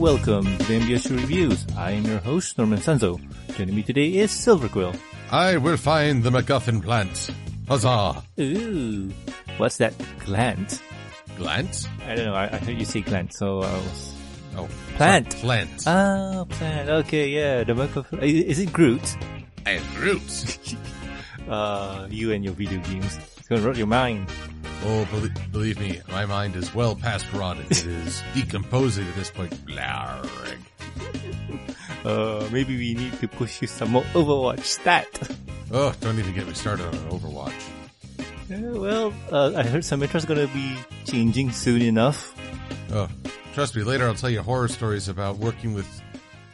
welcome to the MBS Reviews. I am your host, Norman Sanzo. Joining me today is Silver Quill. I will find the MacGuffin plant. Huzzah! Ooh, what's that glant? Glant? I don't know, I, I heard you say glant, so I was... Oh, Plant. sorry, plant. Ah, plant, okay, yeah, the MacGuffin... Is it Groot? and roots. Uh, you and your video games. It's gonna rot your mind. Oh, believe, believe me, my mind is well past rotted. It is decomposing at this point. Blarg. Uh, maybe we need to push you some more Overwatch stat. Oh, don't even get me started on Overwatch. Yeah, well, uh, I heard Symmetra's gonna be changing soon enough. Oh, trust me, later I'll tell you horror stories about working with,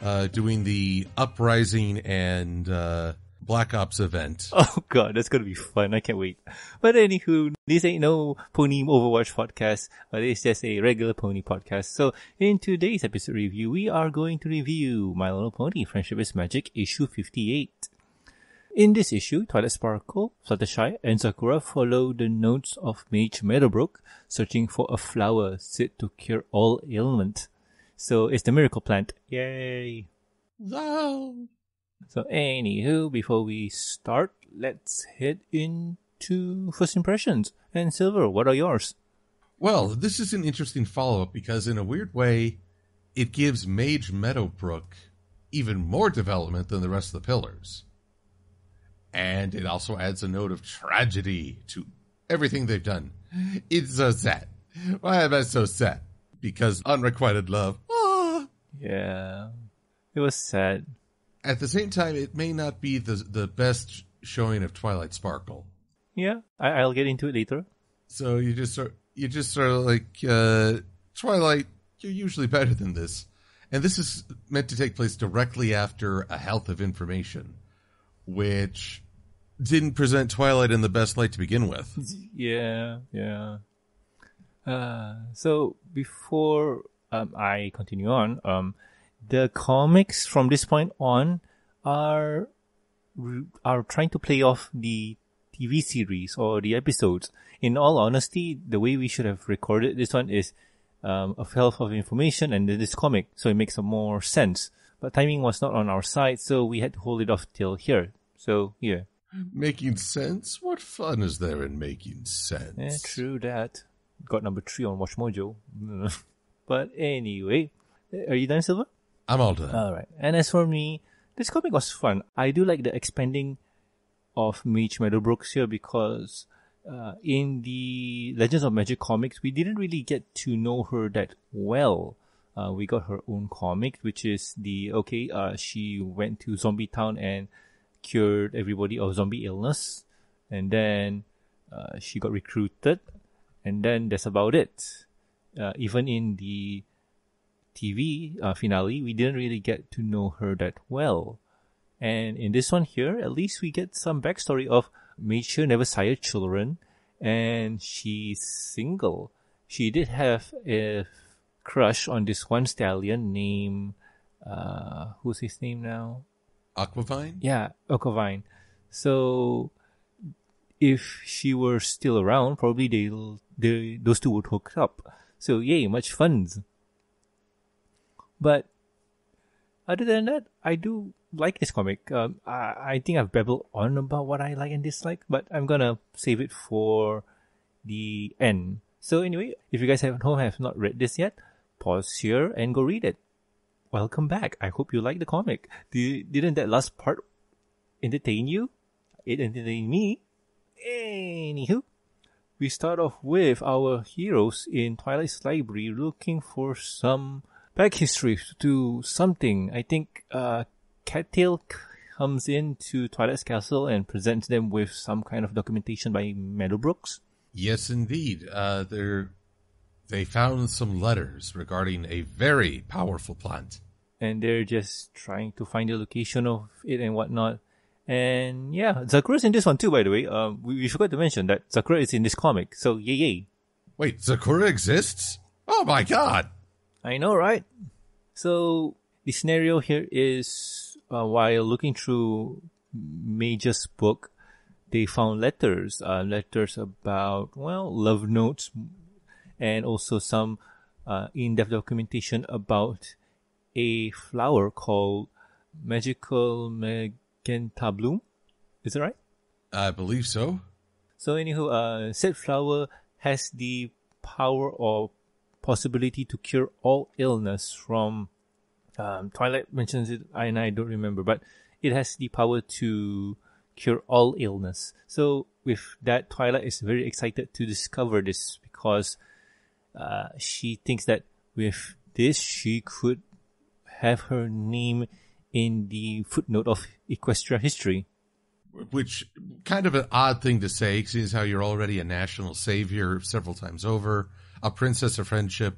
uh, doing the Uprising and, uh, Black Ops event. Oh god, that's gonna be fun. I can't wait. But anywho, this ain't no Pony Overwatch podcast, but it's just a regular Pony podcast. So in today's episode review, we are going to review My Little Pony Friendship is Magic issue 58. In this issue, Twilight Sparkle, Fluttershy, and Zecora follow the notes of Mage Meadowbrook, searching for a flower said to cure all ailment. So it's the miracle plant. Yay! Oh. So anywho, before we start, let's head into first impressions. And Silver, what are yours? Well, this is an interesting follow up because, in a weird way, it gives Mage Meadowbrook even more development than the rest of the pillars. And it also adds a note of tragedy to everything they've done. It's so sad. Why am I so sad? Because unrequited love. Ah. Yeah, it was sad. At the same time, it may not be the the best showing of Twilight Sparkle. Yeah, I- I'll get into it later. So you just sort you just sort of like uh, Twilight. You're usually better than this, and this is meant to take place directly after a health of information, which didn't present Twilight in the best light to begin with. Yeah, yeah. Uh, so before um, I continue on, um, the comics from this point on are are trying to play off the TV series or the episodes. In all honesty, the way we should have recorded this one is um, a wealth of information and this comic, so it makes more sense. But timing was not on our side, so we had to hold it off till here. So yeah. Making sense? What fun is there in making sense? Yeah, true that. Got number three on Watch Mojo. but anyway, are you done, Silver? I'm all done. All right. And as for me, this comic was fun. I do like the expanding of Mage Meadowbrooks here because uh, in the Legends of Magic comics, we didn't really get to know her that well. Uh, we got her own comic, which is the okay. Uh, she went to Zombie Town and cured everybody of zombie illness, and then uh, she got recruited, and then that's about it. Uh, even in the TV uh, finale, we didn't really get to know her that well. And in this one here, at least we get some backstory of Mage never sired children, and she's single. She did have a crush on this one stallion named, uh, who's his name now? Aquavine? Yeah, Aquavine. So, if she were still around, probably they'll, they, those two would hook up. So, yay, much fun. But, other than that, I do like this comic. Um, I, I think I've babbled on about what I like and dislike, but I'm gonna save it for the end. So anyway, if you guys at home have not read this yet, pause here and go read it. Welcome back. I hope you like the comic. Did, didn't that last part entertain you? It entertained me. Anywho, we start off with our heroes in Twilight's library looking for some back history to something. I think uh, Cattail comes into Twilight's castle and presents them with some kind of documentation by Meadowbrooks. Yes, indeed. Uh, they're, they found some letters regarding a very powerful plant. and they're just trying to find the location of it and whatnot. And yeah, Zecora's in this one too, by the way. Um, we, we forgot to mention that Zecora is in this comic, so yay yay. Wait, Zecora exists? Oh my god! I know, right? So the scenario here is uh, while looking through Major's book, they found letters, uh, letters about well, love notes, and also some uh, in-depth documentation about a flower called Magical Magenta Bloom. Is that right? I believe so. So, anywho, uh, said flower has the power or possibility to cure all illness from. Um, Twilight mentions it, and I don't remember, but it has the power to cure all illness. So, with that, Twilight is very excited to discover this because uh, she thinks that with this, she could have her name in the footnote of Equestria history. Which kind of an odd thing to say, seeing how you're already a national savior several times over, a princess of friendship.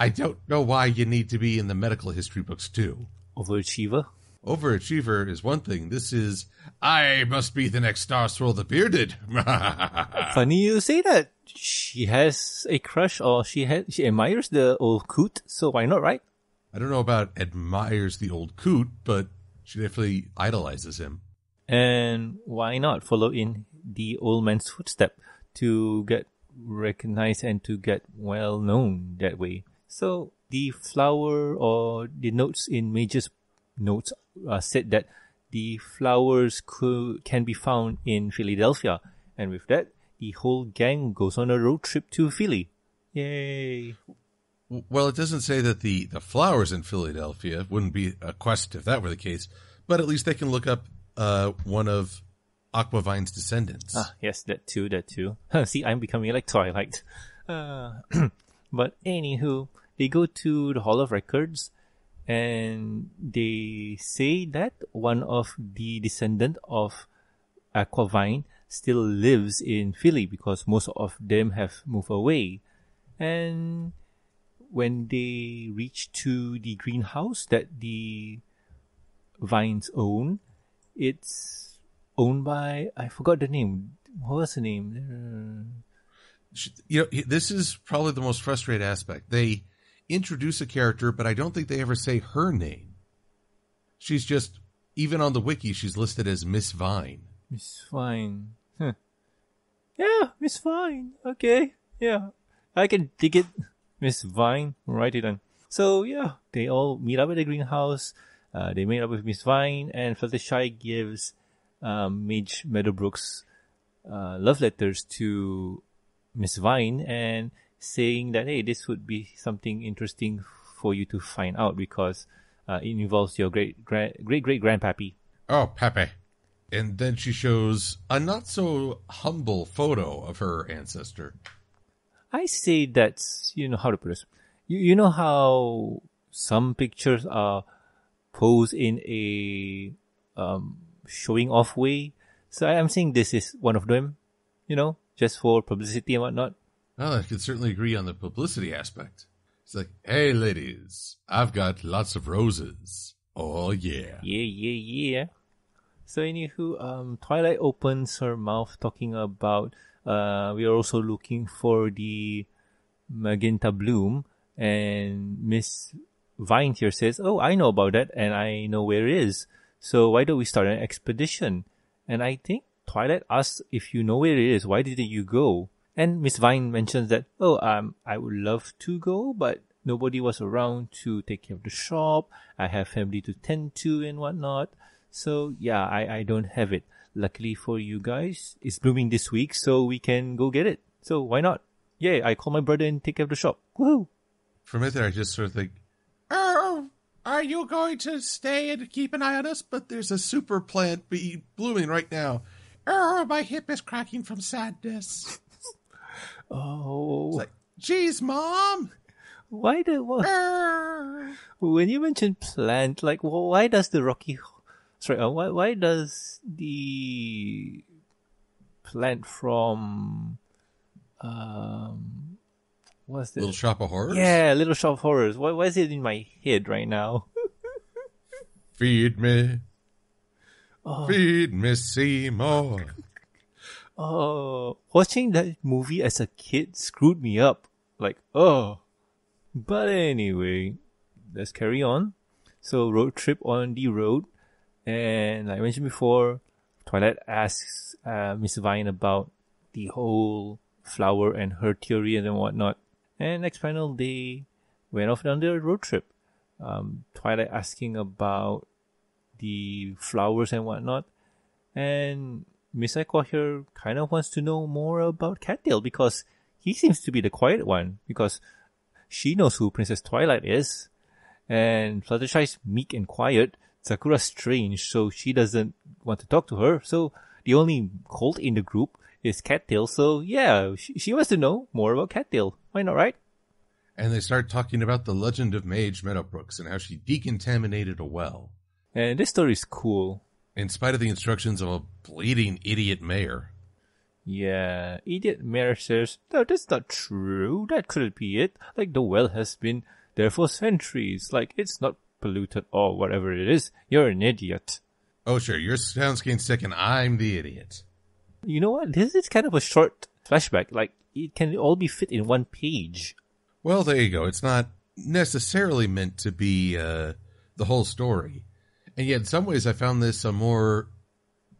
I don't know why you need to be in the medical history books too. Overachiever. Overachiever is one thing. This is I must be the next Star Swirl the Bearded. Funny you say that. She has a crush, or she had she admires the old coot. So why not, right? I don't know about admires the old coot, but she definitely idolizes him. And why not follow in the old man's footstep to get recognized and to get well known that way? So the flower or the notes in Mage's notes uh, said that the flowers could, can be found in Fillydelphia, and with that, the whole gang goes on a road trip to Philly. Yay! Well, it doesn't say that the, the flowers in Fillydelphia wouldn't be a quest if that were the case, but at least they can look up uh, one of Aquavine's descendants. Ah, yes, that too, that too. See, I'm becoming like Twilight. Uh, but anywho, they go to the Hall of Records and they say that one of the descendant of Aquavine still lives in Philly because most of them have moved away. And when they reach to the greenhouse that the vines own, it's owned by I forgot the name. What was the name? You know, this is probably the most frustrating aspect. They introduce a character, but I don't think they ever say her name. She's just even on the wiki, she's listed as Miss Vine. Miss Vine. Huh. Yeah, Miss Vine. Okay. Yeah. I can dig it. Miss Vine. Write it down. So yeah, they all meet up at the greenhouse. Uh, they meet up with Miss Vine and Fluttershy gives um, Mage Meadowbrook's uh, love letters to Miss Vine and saying that hey, this would be something interesting for you to find out because uh, it involves your great great great great grandpappy. Oh, Pepe. And then she shows a not so humble photo of her ancestor. I say that's you know how to put this. You you know how some pictures are posed in a um, showing off way. So I'm saying this is one of them. You know, just for publicity and whatnot. Well, I could certainly agree on the publicity aspect. It's like, hey, ladies, I've got lots of roses. Oh, yeah. Yeah, yeah, yeah. So, anywho, um, Twilight opens her mouth talking about uh, we are also looking for the magenta bloom, and Miss Vine here says, "Oh, I know about that, and I know where it is. So why don't we start an expedition?" And I think Twilight asks if you know where it is. Why didn't you go? And Miss Vine mentions that, "Oh, um, I would love to go, but nobody was around to take care of the shop. I have family to tend to and whatnot. So yeah, I, I don't have it. Luckily for you guys, it's blooming this week, so we can go get it. So why not? Yeah, I call my brother and take care of the shop. Woohoo! For a minute, I just sort of oh, are you going to stay and keep an eye on us? But there's a super plant be blooming right now. Oh, my hip is cracking from sadness. oh. It's like, geez, mom. Why the what? when you mention plant, like why does the rocky sorry, uh, why why does the plant from um what's the Little Shop of Horrors? Yeah, Little Shop of Horrors. Why why is it in my head right now? Feed me. Oh. Feed me Seymour. oh, watching that movie as a kid screwed me up. Like, oh. But anyway, let's carry on. So road trip on the road. And like I mentioned before, Twilight asks uh, Miss Vine about the whole flower and her theory and whatnot. And next panel, they went off on their road trip. um, Twilight asking about the flowers and whatnot. And Miss Misako here kind of wants to know more about Cattail because he seems to be the quiet one because she knows who Princess Twilight is. And Fluttershy's meek and quiet. Zecora's strange, so she doesn't want to talk to her. So the only colt in the group is Cattail. So yeah, she, she wants to know more about Cattail. Why not, right? And they start talking about the legend of Mage Meadowbrooks and how she decontaminated a well. And this story is cool. In spite of the instructions of a bleeding idiot mayor. Yeah, idiot mayor says, no, that's not true. That couldn't be it. Like the well has been there for centuries. Like it's not polluted or whatever it is. You're an idiot. Oh, sure, your sound's getting sick and I'm the idiot. You know what? This is kind of a short flashback. Like it can all be fit in one page. Well, there you go. It's not necessarily meant to be uh, the whole story, and yet in some ways, I found this a more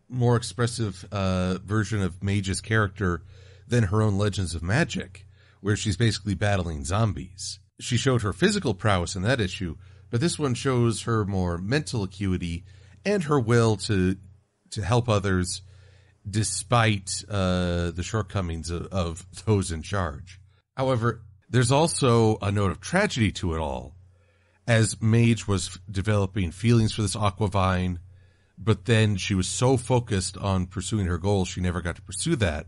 more expressive uh, version of Mage's character than her own Legends of Magic, where she's basically battling zombies. She showed her physical prowess in that issue, but this one shows her more mental acuity and her will to to help others despite uh, the shortcomings of, of those in charge. However, there's also a note of tragedy to it all, as Mage was developing feelings for this Aquavine, but then she was so focused on pursuing her goals, she never got to pursue that.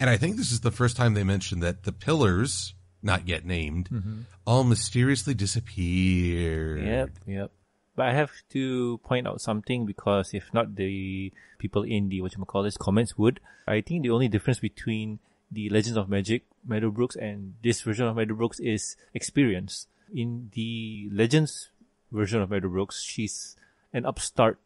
And I think this is the first time they mentioned that the pillars, not yet named, Mm-hmm. all mysteriously disappeared. Yep, yep. But I have to point out something because if not, the people in the what you call this comments would. I think the only difference between the Legends of Magic Meadowbrooks and this version of Meadowbrooks is experience. In the Legends version of Meadowbrooks, she's an upstart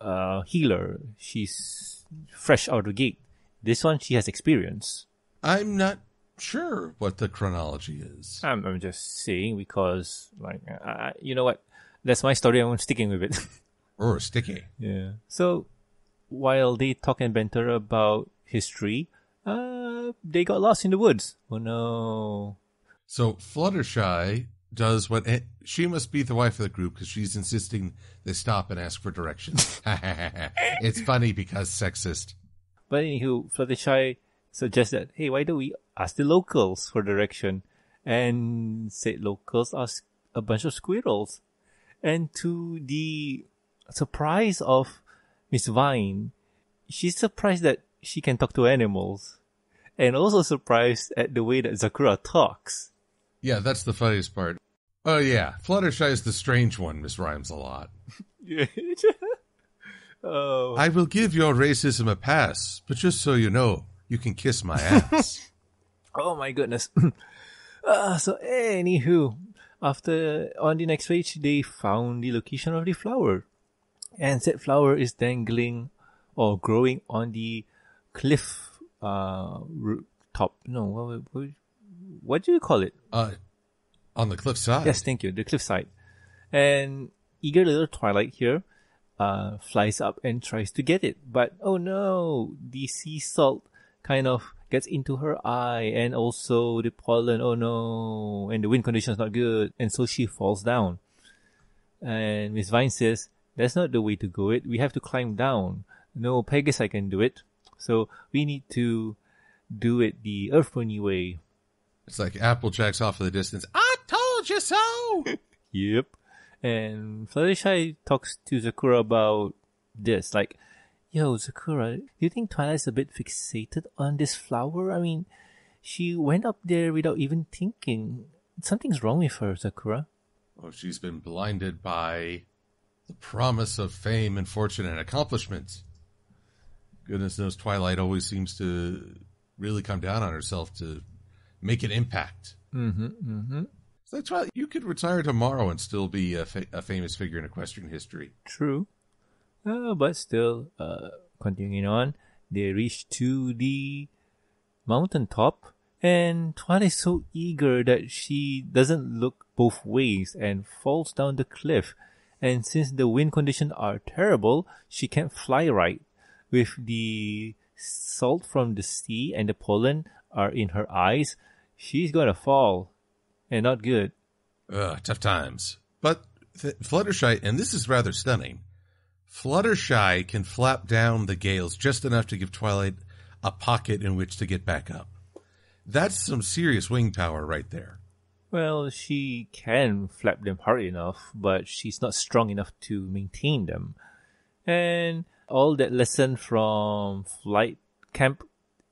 uh, healer. She's fresh out of the gate. This one, she has experience. I'm not sure what the chronology is. I'm, I'm just saying because, like, I, you know what? That's my story. I'm sticking with it. oh, sticky. Yeah. So while they talk and banter about history, uh, they got lost in the woods. Oh no. So Fluttershy does what eh, she must be the wife of the group because she's insisting they stop and ask for directions. it's funny because sexist. But anywho, Fluttershy suggests that, hey, why don't we ask the locals for direction? And said locals ask a bunch of squirrels. And to the surprise of Miss Vine, she's surprised that she can talk to animals. And also surprised at the way that Zecora talks. Yeah, that's the funniest part. Oh yeah, Fluttershy is the strange one. Miss Rhymes a lot. Oh. I will give your racism a pass, but just so you know, you can kiss my ass. Oh my goodness. uh, so anywho, after on the next page, they found the location of the flower, and said flower is dangling or growing on the cliff uh top. No, what, what, what do you call it? uh, on the cliff side. Yes, thank you. The cliff side, and eager little Twilight here uh flies up and tries to get it, but oh no, the sea salt kind of gets into her eye and also the pollen, oh no, and the wind condition is not good, and so she falls down. And Miss Vine says, that's not the way to go it. We have to climb down. No, Pegasus can do it. So we need to do it the Earth Pony way. It's like Applejacks off in the distance. I told you so. Yep. And Fluttershy talks to Zecora about this. Like, yo, Zecora, do you think Twilight's a bit fixated on this flower? I mean, she went up there without even thinking. Something's wrong with her, Zecora. oh, she's been blinded by the promise of fame and fortune and accomplishment. Goodness knows Twilight always seems to really come down on herself to make an impact. Mm-hmm, mm-hmm. So that's why you could retire tomorrow and still be a, fa- a famous figure in equestrian history. True. Uh, but still, uh, continuing on, they reach to the mountaintop, and Twilight is so eager that she doesn't look both ways and falls down the cliff. And since the wind conditions are terrible, she can't fly right. With the salt from the sea and the pollen are in her eyes, she's gonna fall. And not good. Ugh, tough times. But Fluttershy, and this is rather stunning, Fluttershy can flap down the gales just enough to give Twilight a pocket in which to get back up. That's some serious wing power right there. Well, she can flap them hard enough, but she's not strong enough to maintain them. And all that lesson from flight camp,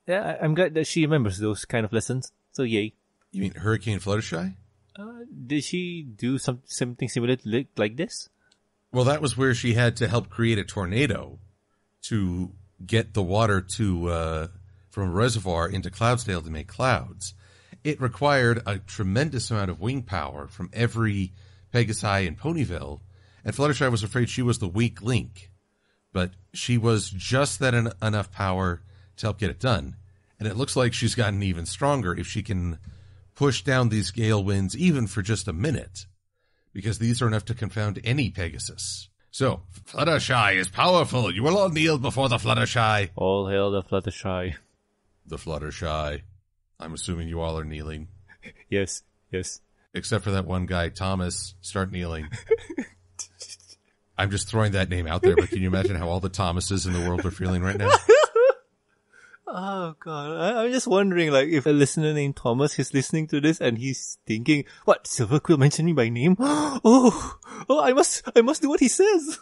yeah, I'm glad that she remembers those kind of lessons. So yay. You mean Hurricane Fluttershy? Uh, did she do some something similar like this? Well, that was where she had to help create a tornado to get the water to uh, from a reservoir into Cloudsdale to make clouds. It required a tremendous amount of wing power from every Pegasi in Ponyville, and Fluttershy was afraid she was the weak link, but she was just that en- enough power to help get it done. And it looks like she's gotten even stronger if she can push down these gale winds even for just a minute because these are enough to confound any Pegasus. So, Fluttershy is powerful. You will all kneel before the Fluttershy. All hail the Fluttershy. The Fluttershy. I'm assuming you all are kneeling. Yes, yes. Except for that one guy, Thomas. Start kneeling. I'm just throwing that name out there, but can you imagine how all the Thomases in the world are feeling right now? Oh god, I, I'm just wondering, like, if a listener named Thomas is listening to this and he's thinking, "What? Silver Quill mentioned me by name? Oh, oh, I must, I must do what he says."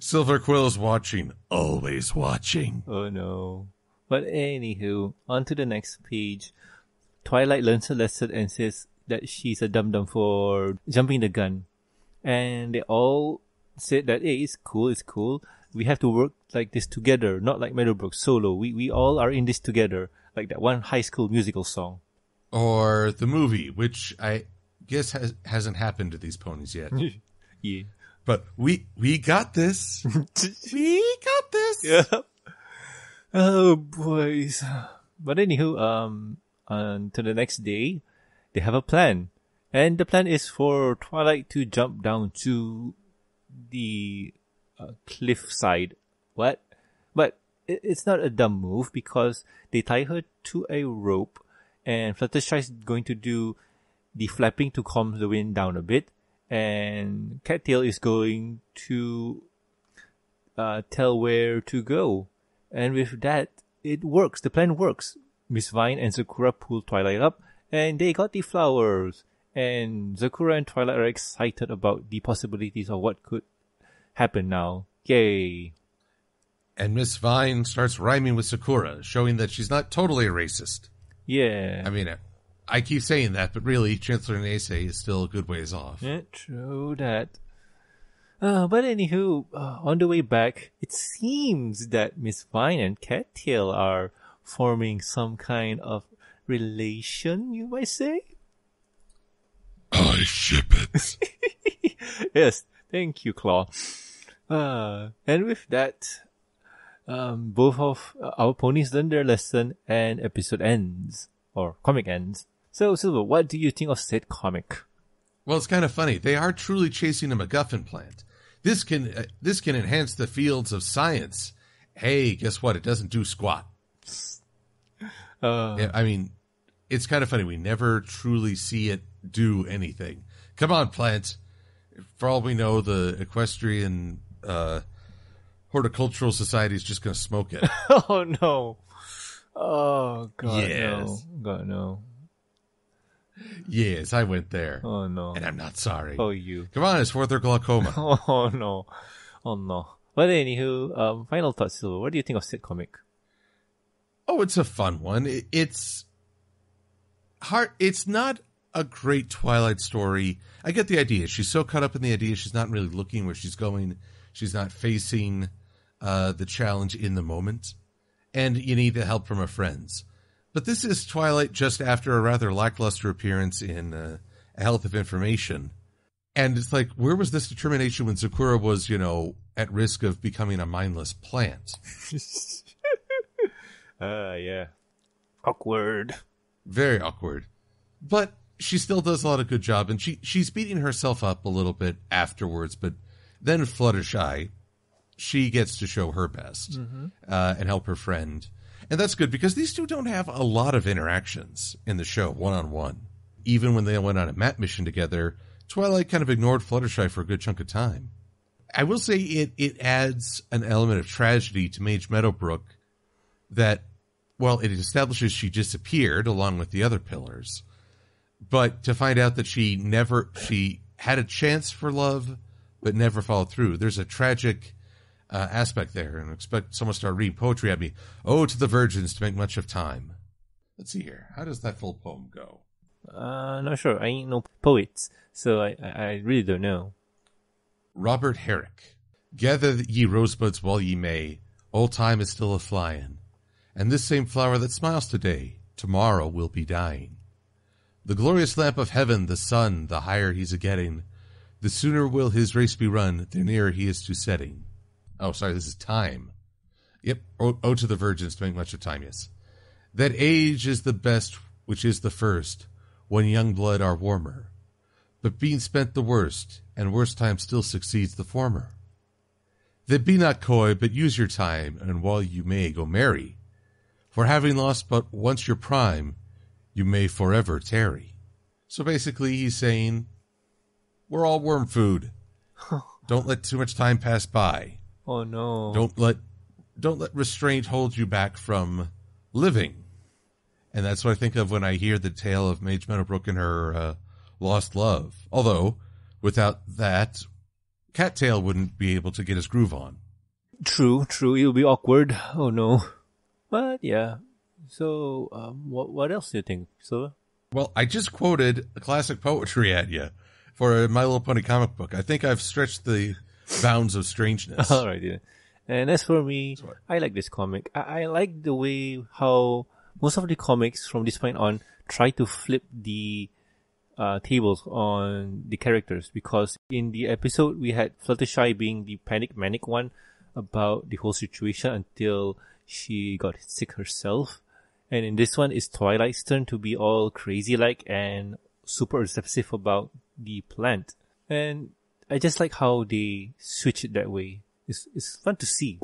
Silver Quill's watching. Always watching. Oh no. But anywho, on to the next page. Twilight learns her lesson and says that she's a dum dum for jumping the gun, and they all said that hey, it's cool, it's cool. We have to work like this together, not like Meadowbrook solo. We we all are in this together, like that one High School Musical song. Or the movie, which I guess has, hasn't happened to these ponies yet. Yeah. But we we got this. we got this. Yeah. Oh boys. But anywho, um, to the next day, they have a plan, and the plan is for Twilight to jump down to the uh, cliff side. What? But it, it's not a dumb move because they tie her to a rope, and Fluttershy is going to do the flapping to calm the wind down a bit, and Cattail is going to uh, tell where to go. And with that, it works. The plan works. Miss Vine and Zecora pull Twilight up, and they got the flowers. And Zecora and Twilight are excited about the possibilities of what could happen now. Yay! And Miss Vine starts rhyming with Zecora, showing that she's not totally a racist. Yeah. I mean, I keep saying that, but really, Chancellor Neighsay is still a good ways off. Yeah, true that. Uh, but anywho, uh, on the way back, it seems that Miss Vine and Cattail are forming some kind of relation, you might say? I ship it. yes, thank you, Claw. Uh, and with that, um, both of our ponies learn their lesson and episode ends. Or comic ends. So, Silver, what do you think of said comic? well, it's kind of funny. They are truly chasing a MacGuffin plant. This can uh, this can enhance the fields of science. Hey, guess what? It doesn't do squat. Uh, Yeah, I mean, it's kind of funny. We never truly see it do anything. Come on, plant. For all we know, the equestrian uh, horticultural society is just going to smoke it. oh no. Oh god Yes. no. God no. yes, I went there, Oh no. and I'm not sorry. Oh you. Come on, it's for their glaucoma. Oh no. Oh no. But anywho, um, final thoughts, Silver. What do you think of said comic? Oh, it's a fun one. It, it's hard. It's not a great Twilight story. I get the idea. She's so caught up in the idea, she's not really looking where she's going. She's not facing uh, the challenge in the moment, and you need the help from her friends. But this is Twilight just after a rather lackluster appearance in uh, A Health of Information. And it's like, where was this determination when Zecora was, you know, at risk of becoming a mindless plant? Uh yeah. Awkward. very awkward. But she still does a lot of good job, and she she's beating herself up a little bit afterwards. But then Fluttershy, she gets to show her best uh, and help her friend, and that's good because these two don't have a lot of interactions in the show one on one. Even when they went on a map mission together, Twilight kind of ignored Fluttershy for a good chunk of time. I will say it it adds an element of tragedy to Mage Meadowbrook that well, it establishes she disappeared along with the other pillars. But to find out that she never she had a chance for love but never followed through. There's a tragic uh, aspect there, and expect someone to start reading poetry at me. Oh, to the virgins to make much of time. Let's see here. How does that full poem go? Uh, not sure. I ain't no poets, so I, I, I really don't know. Robert Herrick. Gather ye rosebuds while ye may. Old time is still a flyin'. And this same flower that smiles today, tomorrow will be dying. The glorious lamp of heaven, the sun, the higher he's a getting, the sooner will his race be run, the nearer he is to setting. Oh, sorry, this is time. Yep, oh, oh to the virgins to make much of time, yes. That age is the best, which is the first, when young blood are warmer. But being spent the worst, and worse time still succeeds the former. That be not coy, but use your time, and while you may go marry, for having lost but once your prime, you may forever tarry. So basically, he's saying, we're all worm food. Don't let too much time pass by. Oh no. Don't let don't let restraint hold you back from living. And that's what I think of when I hear the tale of Mage Meadowbrook and her uh, lost love. Although, without that, Cattail wouldn't be able to get his groove on. True, true. It'll be awkward. Oh no. But yeah. So, um, what what else do you think, Silver? Well, I just quoted a classic poetry at you for a My Little Pony comic book. I think I've stretched the bounds of strangeness. All right, yeah. And as for me, I like this comic. I, I like the way how most of the comics from this point on try to flip the uh, tables on the characters because in the episode we had Fluttershy being the panic manic one about the whole situation until she got sick herself. And in this one, it's Twilight's turn to be all crazy like and super obsessive about the plant. And I just like how they switch it that way. It's, it's fun to see.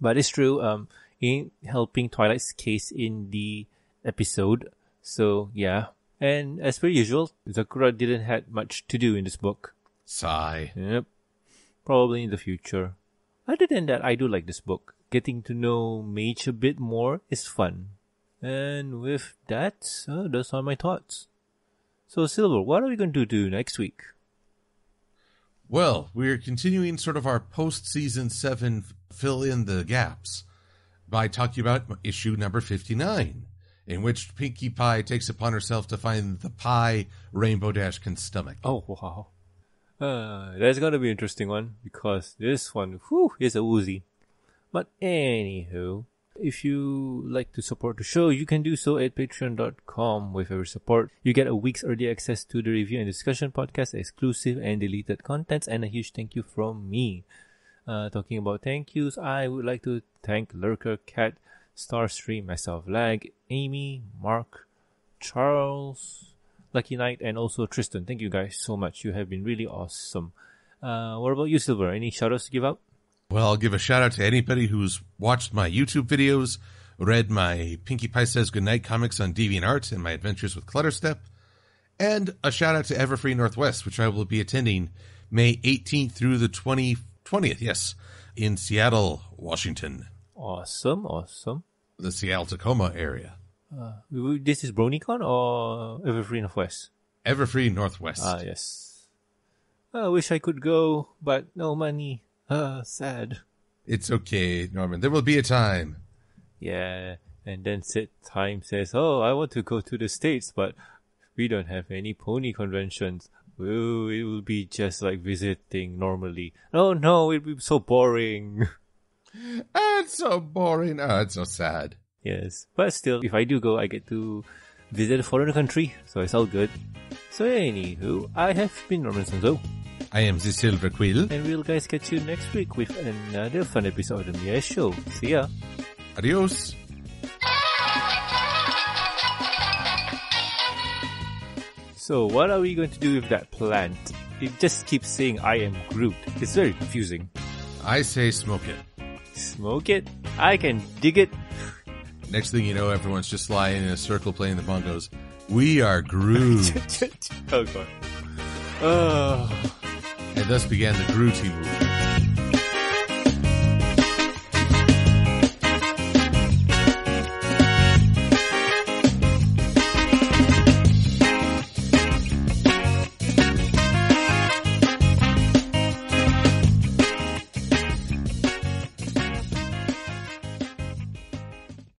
But it's true, um, in helping Twilight's case in the episode. So yeah. And as per usual, Zecora didn't have much to do in this book. Sigh. Yep. Probably in the future. Other than that, I do like this book. Getting to know Mage a bit more is fun. And with that, uh, those are my thoughts. So, Silver, what are we going to do next week? Well, we're continuing sort of our post-season seven fill in the gaps by talking about issue number 59, in which Pinkie Pie takes upon herself to find the pie Rainbow Dash can stomach. Oh, wow. Uh, that's going to be an interesting one because this one, whew, is a woozy. But anywho, if you like to support the show, you can do so at patreon.com. With every support, you get a week's early access to the review and discussion podcast, exclusive and deleted contents, and a huge thank you from me. Uh, talking about thank yous, I would like to thank Lurker, Cat, Starstream, myself, Lag, Amy, Mark, Charles, Lucky Knight, and also Tristan. Thank you guys so much. You have been really awesome. Uh, what about you, Silver? Any shoutouts to give out? Well, I'll give a shout out to anybody who's watched my YouTube videos, read my Pinkie Pie Says Goodnight comics on DeviantArt and my adventures with Clutterstep, and a shout out to Everfree Northwest, which I will be attending May 18th through the 20, 20th, yes, in Seattle, Washington. Awesome, awesome. The Seattle Tacoma area. Uh, this is BronyCon or Everfree Northwest? Everfree Northwest. Ah, yes. I wish I could go, but no money. Ah, sad. It's okay, Norman. There will be a time. Yeah, and then said time says, "Oh, I want to go to the states, but we don't have any pony conventions. Oh, it will be just like visiting normally. Oh no, it'll be so boring." It's so boring. Oh, it's so sad. Yes, but still, if I do go, I get to visit a foreign country, so it's all good. So anywho, I have been Norman Sanzo. I am the Silver Quill. And we'll guys catch you next week with another fun episode of the Mia Show. See ya. Adios. So what are we going to do with that plant? It just keeps saying I am Groot. It's very confusing. I say smoke it. Smoke it? I can dig it. Next thing you know, everyone's just lying in a circle playing the bongos. We are Groot. oh god. Uh, and thus began the Grootty movement.